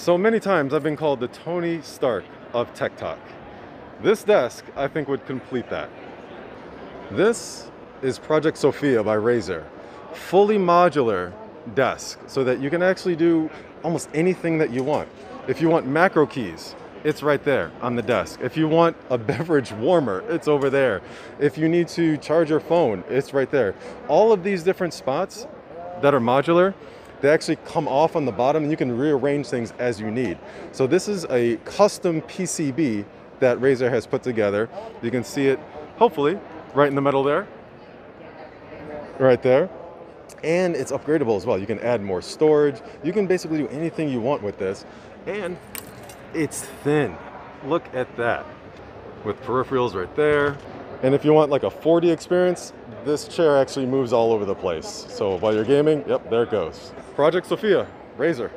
So many times I've been called the Tony Stark of Tech Talk. This desk, I think, would complete that. This is Project Sophia by Razer. Fully modular desk so that you can actually do almost anything that you want. If you want macro keys, it's right there on the desk. If you want a beverage warmer, it's over there. If you need to charge your phone, it's right there. All of these different spots that are modular, they actually come off on the bottom and you can rearrange things as you need. So this is a custom PCB that Razer has put together. You can see it, hopefully, right in the middle there. Right there. And it's upgradable as well. You can add more storage. You can basically do anything you want with this. And it's thin. Look at that. With peripherals right there. And if you want like a 4D experience, this chair actually moves all over the place. So while you're gaming, yep, there it goes. Project Sophia, Razer.